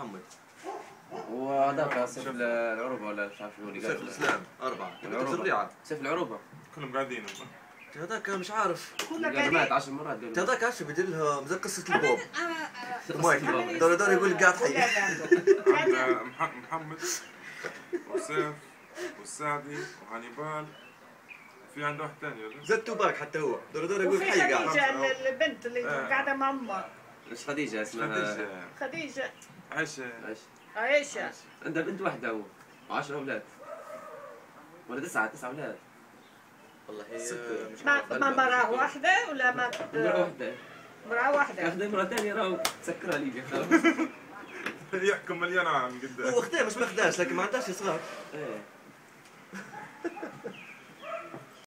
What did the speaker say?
محمد. وهذاك سيف العروبة ولا مش عارف شنو اللي سيف الإسلام أربعة. سيف العروبة. كلهم قاعدين هذاك مش عارف. كنا قال قاعدين. مات 10 مرات. هذاك عارف بدي لها؟ قصة البوب. مايك. دور دور يقول قاعد حي. محمد وسيف والسعدي وهانيبال. في عنده واحد ثاني ولا؟ التوباك حتى هو. دور دور يقول حي قاعد. البنت اللي آه. قاعدة مع أمها. مش خديجة؟ اسمها خديجة. خديجة. عايشة. إيش عائشة عندها بنت واحدة هو. 10 أولاد. ولا تسعة تسعة أولاد. والله. مش ما. ما مرأة واحدة ولا ما امراه واحدة. مرأة واحدة؟ ياخذ امراه ثانية راهو. تسكرها ليبيا خلاص يحكم مليون عام قدام. هو اختها مش ماخداش لكن ما عندهاش صغار إيه.